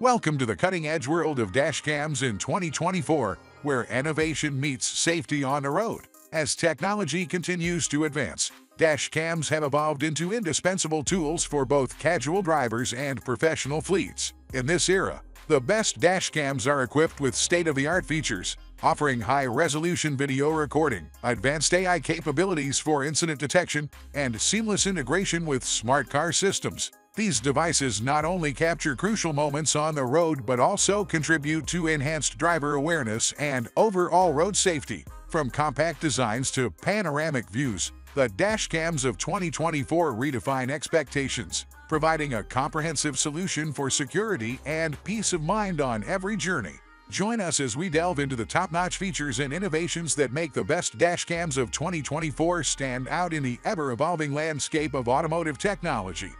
Welcome to the cutting edge world of dash cams in 2024, where innovation meets safety on the road. As technology continues to advance, dash cams have evolved into indispensable tools for both casual drivers and professional fleets. In this era, the best dash cams are equipped with state-of-the-art features, offering high-resolution video recording, advanced AI capabilities for incident detection, and seamless integration with smart car systems. These devices not only capture crucial moments on the road but also contribute to enhanced driver awareness and overall road safety. From compact designs to panoramic views, the dashcams of 2024 redefine expectations, providing a comprehensive solution for security and peace of mind on every journey. Join us as we delve into the top-notch features and innovations that make the best dashcams of 2024 stand out in the ever-evolving landscape of automotive technology.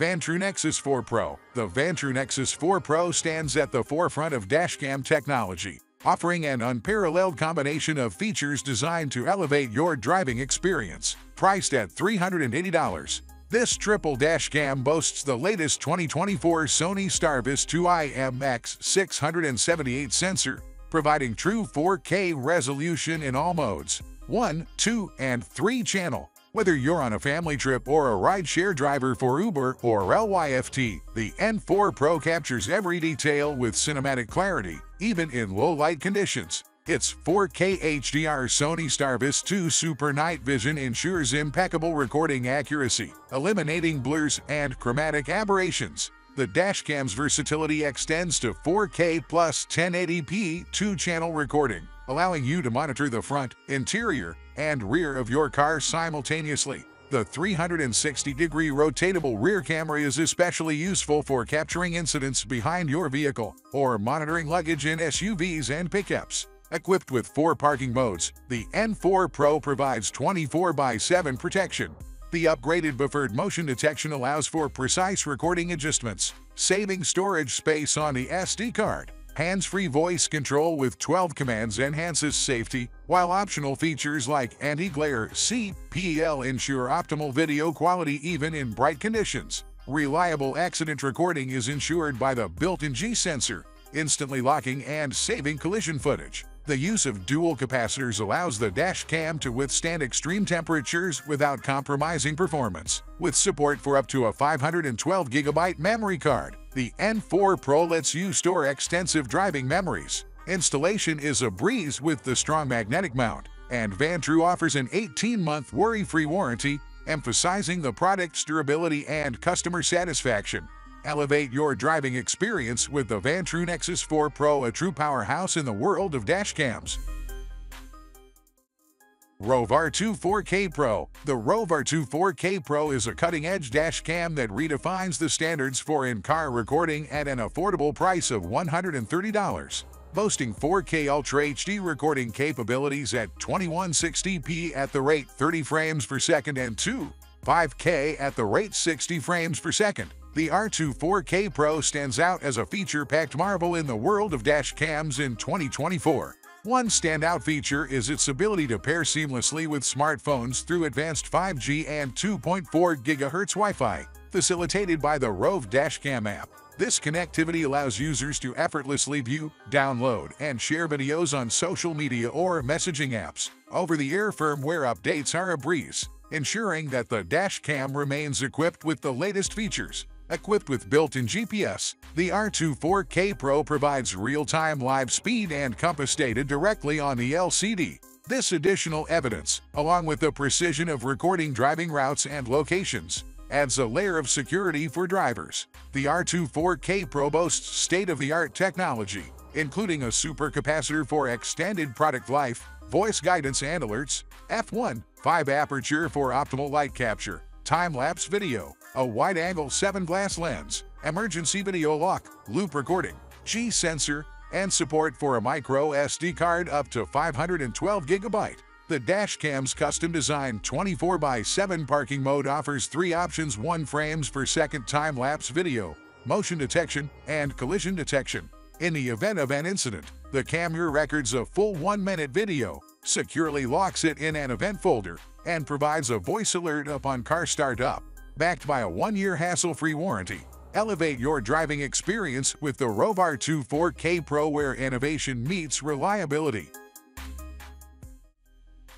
Vantrue Nexus 4 Pro The Vantrue Nexus 4 Pro stands at the forefront of dashcam technology, offering an unparalleled combination of features designed to elevate your driving experience. Priced at $380, this triple dashcam boasts the latest 2024 Sony Starvis 2 IMX 678 sensor, providing true 4K resolution in all modes 1, 2, and 3 channel whether you're on a family trip or a rideshare driver for Uber or LYFT, the N4 Pro captures every detail with cinematic clarity, even in low light conditions. Its 4K HDR Sony Starvis 2 Super Night Vision ensures impeccable recording accuracy, eliminating blurs and chromatic aberrations. The dashcam's versatility extends to 4K plus 1080p two-channel recording, allowing you to monitor the front, interior, and rear of your car simultaneously. The 360-degree rotatable rear camera is especially useful for capturing incidents behind your vehicle or monitoring luggage in SUVs and pickups. Equipped with four parking modes, the N4 Pro provides 24 by 7 protection. The upgraded buffered motion detection allows for precise recording adjustments, saving storage space on the SD card. Hands-free voice control with 12 commands enhances safety, while optional features like anti-glare CPL ensure optimal video quality even in bright conditions. Reliable accident recording is ensured by the built-in G-sensor, instantly locking and saving collision footage. The use of dual capacitors allows the dash cam to withstand extreme temperatures without compromising performance. With support for up to a 512GB memory card, the N4 Pro lets you store extensive driving memories. Installation is a breeze with the strong magnetic mount, and Vantrue offers an 18-month worry-free warranty, emphasizing the product's durability and customer satisfaction. Elevate your driving experience with the Vantrue Nexus 4 Pro, a true powerhouse in the world of dashcams. Rove R2 4K Pro The Rove R2 4K Pro is a cutting-edge dashcam that redefines the standards for in-car recording at an affordable price of $130. Boasting 4K Ultra HD recording capabilities at 2160p at the rate 30 frames per second and 2 5K at the rate 60 frames per second. The R2 4K Pro stands out as a feature-packed marvel in the world of dash cams in 2024. One standout feature is its ability to pair seamlessly with smartphones through advanced 5G and 2.4 GHz Wi-Fi, facilitated by the Rove Dashcam app. This connectivity allows users to effortlessly view, download, and share videos on social media or messaging apps. Over-the-air firmware updates are a breeze, ensuring that the dashcam remains equipped with the latest features. Equipped with built-in GPS, the R2 4K Pro provides real-time live speed and compass data directly on the LCD. This additional evidence, along with the precision of recording driving routes and locations, adds a layer of security for drivers. The R2 4K Pro boasts state-of-the-art technology, including a supercapacitor for extended product life, voice guidance and alerts, f1, 5 aperture for optimal light capture, time-lapse video, a wide-angle 7-glass lens, emergency video lock, loop recording, G-sensor, and support for a micro SD card up to 512 gigabyte. The dashcam's custom-designed 24 x 7 parking mode offers three options 1 frames per second time-lapse video, motion detection, and collision detection. In the event of an incident, The camera records a full one-minute video, securely locks it in an event folder, and provides a voice alert upon car startup. Backed by a one-year hassle-free warranty, elevate your driving experience with the Rove R2 4K Pro where innovation meets reliability.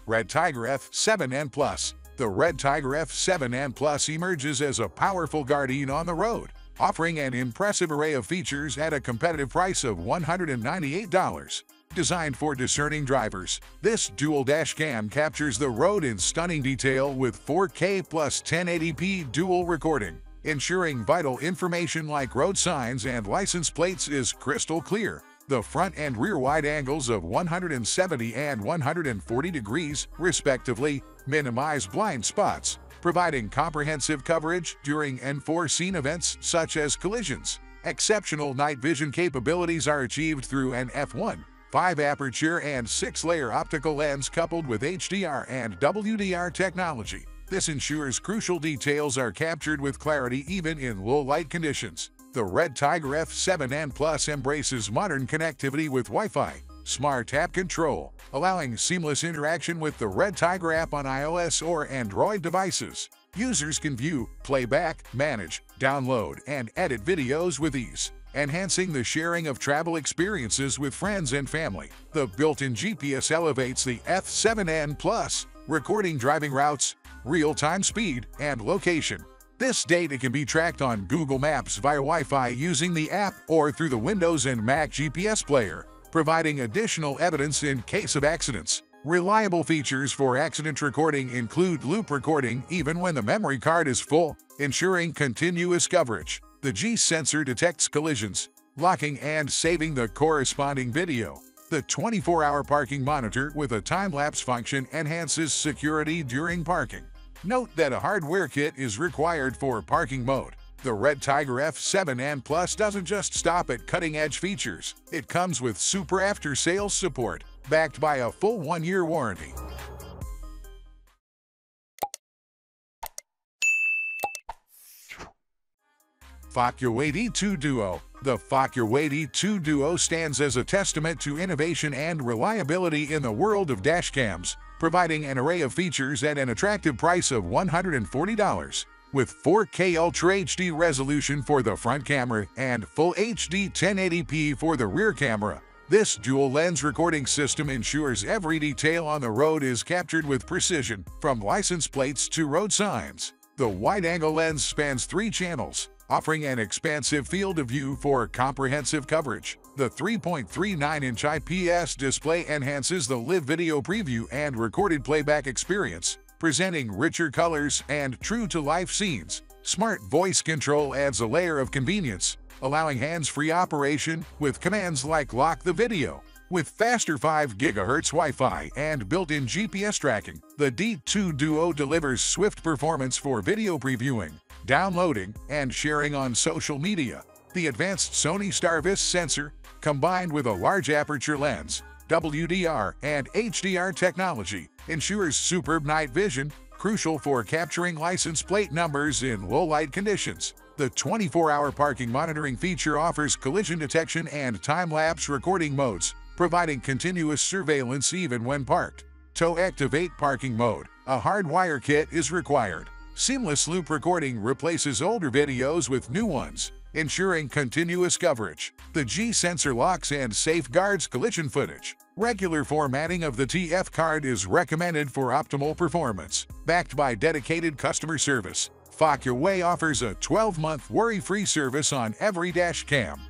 Red Tiger F7N Plus The Red Tiger F7N Plus emerges as a powerful guardian on the road, offering an impressive array of features at a competitive price of $198. Designed for discerning drivers, this dual dash cam captures the road in stunning detail with 4K plus 1080p dual recording, ensuring vital information like road signs and license plates is crystal clear. The front and rear wide angles of 170 and 140 degrees, respectively, minimize blind spots, providing comprehensive coverage during unforeseen events such as collisions. Exceptional night vision capabilities are achieved through an f1 5 aperture and 6-layer optical lens coupled with HDR and WDR technology. This ensures crucial details are captured with clarity even in low light conditions. The Red Tiger F7N Plus embraces modern connectivity with Wi-Fi, smart app control, allowing seamless interaction with the Red Tiger app on iOS or Android devices. Users can view, playback, manage, download, and edit videos with ease enhancing the sharing of travel experiences with friends and family. The built-in GPS elevates the F7N Plus, recording driving routes, real-time speed, and location. This data can be tracked on Google Maps via Wi-Fi using the app or through the Windows and Mac GPS player, providing additional evidence in case of accidents. Reliable features for accident recording include loop recording even when the memory card is full, ensuring continuous coverage. The G sensor detects collisions, locking and saving the corresponding video. The 24-hour parking monitor with a time-lapse function enhances security during parking. Note that a hardware kit is required for parking mode. The Red Tiger F7N Plus doesn't just stop at cutting-edge features. It comes with super after-sales support, backed by a full one-year warranty. Focuway 2 Duo The Focuway D2 Duo stands as a testament to innovation and reliability in the world of dashcams, providing an array of features at an attractive price of $140. With 4K Ultra HD resolution for the front camera and Full HD 1080p for the rear camera, this dual-lens recording system ensures every detail on the road is captured with precision, from license plates to road signs. The wide-angle lens spans three channels, offering an expansive field of view for comprehensive coverage. The 3.39-inch IPS display enhances the live video preview and recorded playback experience, presenting richer colors and true-to-life scenes. Smart voice control adds a layer of convenience, allowing hands-free operation with commands like lock the video. With faster 5 GHz Wi-Fi and built-in GPS tracking, the D2 Duo delivers swift performance for video previewing, downloading, and sharing on social media. The advanced Sony StarVis sensor, combined with a large aperture lens, WDR, and HDR technology, ensures superb night vision, crucial for capturing license plate numbers in low-light conditions. The 24-hour parking monitoring feature offers collision detection and time-lapse recording modes, providing continuous surveillance even when parked. To activate parking mode, a hardwire kit is required. Seamless loop recording replaces older videos with new ones, ensuring continuous coverage. The G-sensor locks and safeguards collision footage. Regular formatting of the TF card is recommended for optimal performance. Backed by dedicated customer service, Focuway offers a 12-month worry-free service on every dash cam.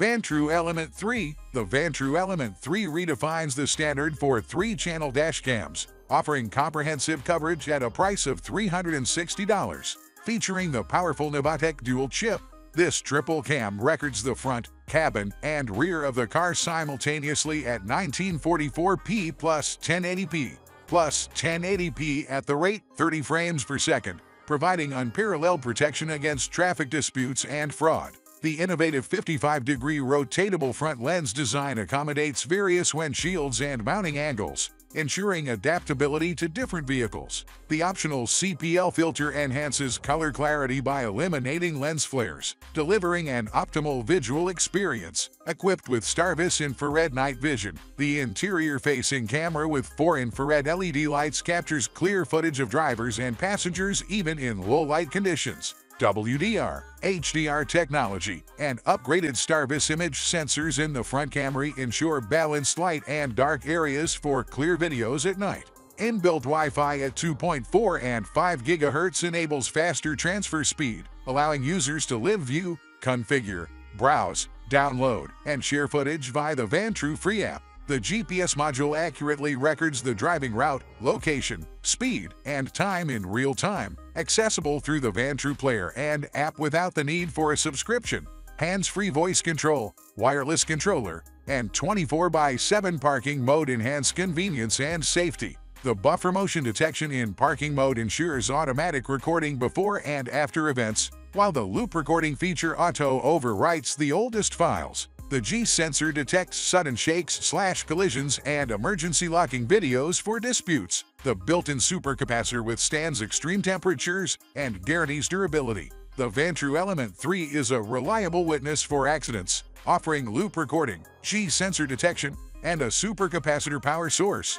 Vantrue Element 3 The Vantrue Element 3 redefines the standard for three-channel dashcams, offering comprehensive coverage at a price of $360. Featuring the powerful Novatek dual chip, this triple cam records the front, cabin, and rear of the car simultaneously at 1944p plus 1080p, plus 1080p at the rate 30 frames per second, providing unparalleled protection against traffic disputes and fraud. The innovative 55-degree rotatable front lens design accommodates various windshields and mounting angles, ensuring adaptability to different vehicles. The optional CPL filter enhances color clarity by eliminating lens flares, delivering an optimal visual experience. Equipped with Starvis infrared night vision, the interior-facing camera with four infrared LED lights captures clear footage of drivers and passengers even in low-light conditions. WDR, HDR technology, and upgraded Starvis image sensors in the front camera ensure balanced light and dark areas for clear videos at night. Inbuilt Wi-Fi at 2.4 and 5 GHz enables faster transfer speed, allowing users to live view, configure, browse, download, and share footage via the Vantrue free app. The GPS module accurately records the driving route, location, speed, and time in real time, accessible through the Vantrue Player and app without the need for a subscription. Hands-free voice control, wireless controller, and 24 by 7 parking mode enhance convenience and safety. The buffer motion detection in parking mode ensures automatic recording before and after events, while the loop recording feature auto overwrites the oldest files. The G-sensor detects sudden shakes slash collisions and emergency locking videos for disputes. The built-in supercapacitor withstands extreme temperatures and guarantees durability. The Vantrue Element 3 is a reliable witness for accidents, offering loop recording, G-sensor detection, and a supercapacitor power source.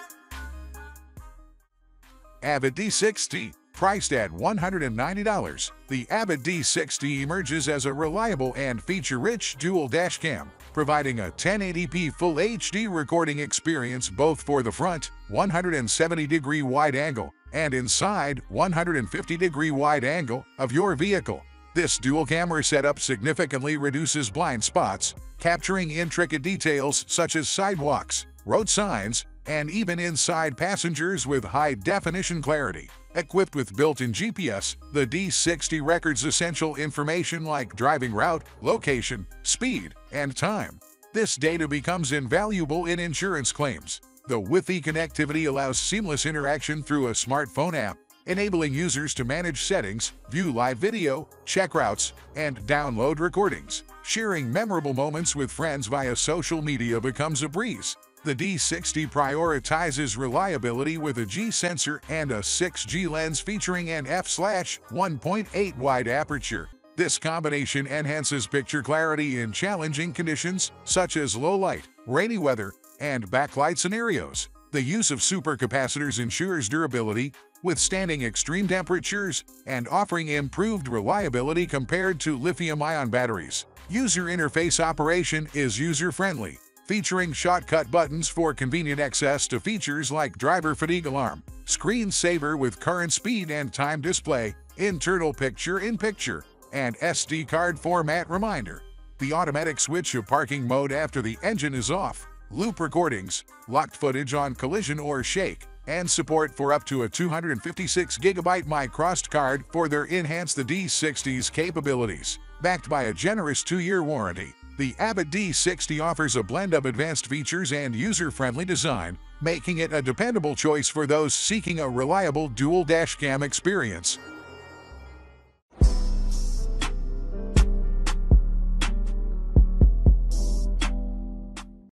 Avaett D60 Priced at $190, the Avaett D60 emerges as a reliable and feature-rich dual dashcam, providing a 1080p Full HD recording experience both for the front 170-degree wide angle and inside 150-degree wide angle of your vehicle. This dual camera setup significantly reduces blind spots, capturing intricate details such as sidewalks, road signs, and even inside passengers with high-definition clarity. Equipped with built-in GPS, the D60 records essential information like driving route, location, speed, and time. This data becomes invaluable in insurance claims. The Wi-Fi connectivity allows seamless interaction through a smartphone app, enabling users to manage settings, view live video, check routes, and download recordings. Sharing memorable moments with friends via social media becomes a breeze. The D60 prioritizes reliability with a G sensor and a 6G lens featuring an f/1.8 wide aperture. This combination enhances picture clarity in challenging conditions such as low light, rainy weather, and backlight scenarios. The use of supercapacitors ensures durability, withstanding extreme temperatures, and offering improved reliability compared to lithium-ion batteries. User interface operation is user-friendly, featuring shortcut buttons for convenient access to features like driver fatigue alarm, screensaver with current speed and time display, internal picture-in-picture, and SD card format reminder. The automatic switch of parking mode after the engine is off, loop recordings, locked footage on collision or shake, and support for up to a 256GB microSD card for their enhance the D60's capabilities, backed by a generous two-year warranty. The Avaett D60 offers a blend of advanced features and user-friendly design, making it a dependable choice for those seeking a reliable dual dashcam experience.